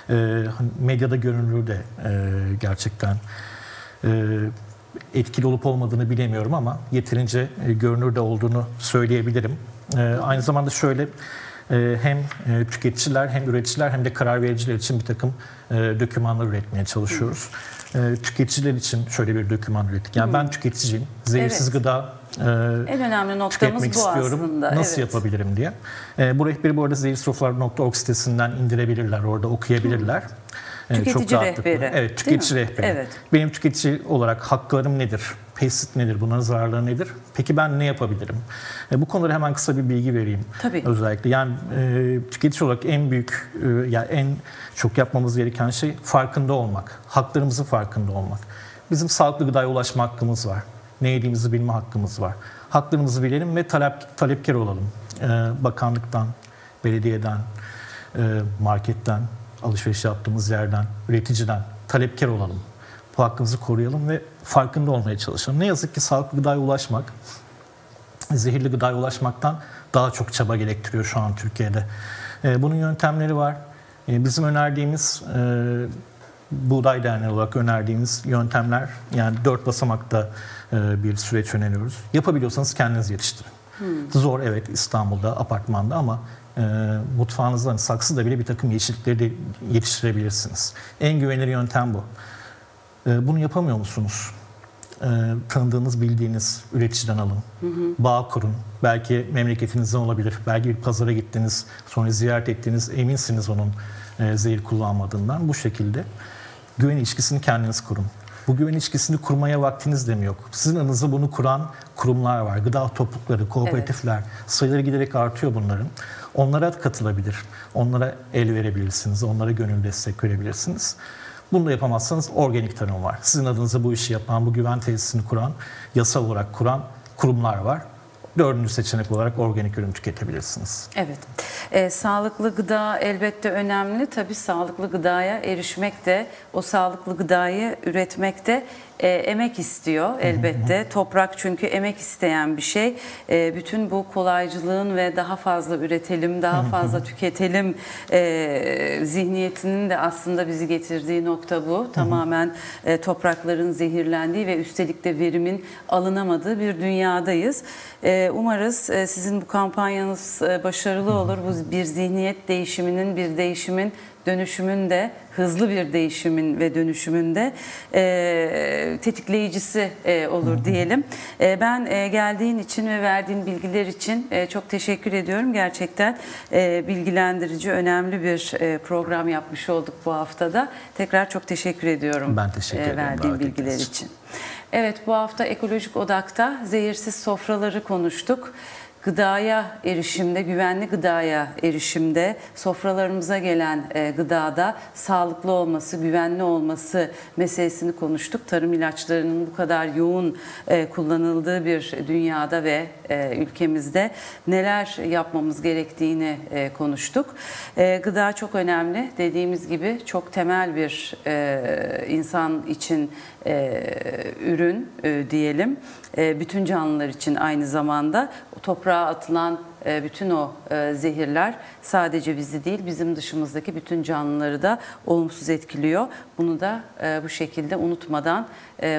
E, hani medyada görünürlüğü de e, gerçekten e, etkili olup olmadığını bilemiyorum ama yeterince e, görünür de olduğunu söyleyebilirim. E, aynı zamanda şöyle hem tüketiciler hem üreticiler hem de karar vericiler için bir takım dokümanlar üretmeye çalışıyoruz. Tüketiciler için şöyle bir doküman ürettik. Yani ben tüketiciyim. Zehirsiz Evet. gıda e, En önemli noktamız bu istiyorum. aslında. Nasıl evet. yapabilirim diye. E, bu rehberi bu arada zehirsofralar.org sitesinden indirebilirler. Orada okuyabilirler. E, Tüketici rahatlıkla. rehberi, Evet, tüketici rehberi. Evet. Benim tüketici olarak haklarım nedir? Pesit nedir? Bunların zararları nedir? Peki ben ne yapabilirim? E, bu konuda hemen kısa bir bilgi vereyim. Tabii. Özellikle yani e, tüketici olarak en büyük e, yani en çok yapmamız gereken şey farkında olmak. Haklarımızın farkında olmak. Bizim sağlıklı gıdaya ulaşma hakkımız var. Ne yediğimizi bilme hakkımız var. Haklarımızı bilelim ve talep talepkar olalım. E, bakanlıktan, belediyeden, e, marketten, alışveriş yaptığımız yerden, üreticiden talepkar olalım. Bu hakkımızı koruyalım ve farkında olmaya çalışalım. Ne yazık ki sağlıklı gıdaya ulaşmak, zehirli gıdaya ulaşmaktan daha çok çaba gerektiriyor şu an Türkiye'de. E, bunun yöntemleri var. E, bizim önerdiğimiz e, Buğday Derneği olarak önerdiğimiz yöntemler yani dört basamakta e, bir süreç öneriyoruz. Yapabiliyorsanız kendiniz yetiştirin. Zor evet İstanbul'da, apartmanda ama e, mutfağınızda hani saksıda bile bir takım yeşillikleri de yetiştirebilirsiniz. En güvenilir yöntem bu. E, bunu yapamıyor musunuz? E, tanıdığınız, bildiğiniz üreticiden alın. Bağ kurun. Belki memleketinizden olabilir. Belki bir pazara gittiniz, sonra ziyaret ettiğiniz, eminsiniz onun e, zehir kullanmadığından. Bu şekilde güven ilişkisini kendiniz kurun. Bu güven ilişkisini kurmaya vaktiniz de mi yok? Sizin adınıza bunu kuran kurumlar var. Gıda toplulukları, kooperatifler. Sayıları giderek artıyor bunların. Onlara katılabilir. Onlara el verebilirsiniz. Onlara gönül destek verebilirsiniz. Bunu da yapamazsanız organik tarım var. Sizin adınıza bu işi yapan, bu güven tesisini kuran, yasal olarak kuran kurumlar var. Dördüncü seçenek olarak organik ürün tüketebilirsiniz. Evet. Ee, sağlıklı gıda elbette önemli. Tabii sağlıklı gıdaya erişmek de, o sağlıklı gıdayı üretmek de e, emek istiyor elbette. Toprak çünkü emek isteyen bir şey. E, bütün bu kolaycılığın ve daha fazla üretelim, daha fazla tüketelim e, zihniyetinin de aslında bizi getirdiği nokta bu. Tamamen e, toprakların zehirlendiği ve üstelik de verimin alınamadığı bir dünyadayız. E, umarız e, sizin bu kampanyanız e, başarılı olur. Bu bir zihniyet değişiminin, bir değişimin dönüşümün de hızlı bir değişimin ve dönüşümün de e, tetikleyicisi e, olur diyelim. E, ben e, geldiğin için ve verdiğin bilgiler için e, çok teşekkür ediyorum. Gerçekten e, bilgilendirici, önemli bir e, program yapmış olduk bu haftada. Tekrar çok teşekkür ediyorum. Ben teşekkür e, ederim Verdiğin davet bilgiler ettiğiniz için. Evet bu hafta Ekolojik Odak'ta zehirsiz sofraları konuştuk. Gıdaya erişimde, güvenli gıdaya erişimde, sofralarımıza gelen e, gıdada sağlıklı olması, güvenli olması meselesini konuştuk. Tarım ilaçlarının bu kadar yoğun e, kullanıldığı bir dünyada ve e, ülkemizde neler yapmamız gerektiğini e, konuştuk. Gıda çok önemli. Dediğimiz gibi çok temel bir insan için ürün diyelim. E, bütün canlılar için aynı zamanda toprağa atılan e, bütün o e, zehirler sadece bizi değil bizim dışımızdaki bütün canlıları da olumsuz etkiliyor. Bunu da bu şekilde unutmadan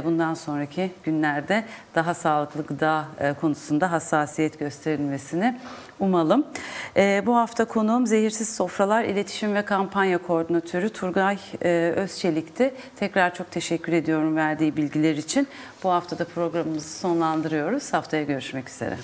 bundan sonraki günlerde daha sağlıklı gıda konusunda hassasiyet gösterilmesini umalım. E, bu hafta konuğum Zehirsiz Sofralar İletişim ve Kampanya Koordinatörü Turgay e, Özçelik'ti. Tekrar çok teşekkür ediyorum verdiği bilgiler için. Bu hafta da programımızı sonlandırıyoruz. Haftaya görüşmek üzere.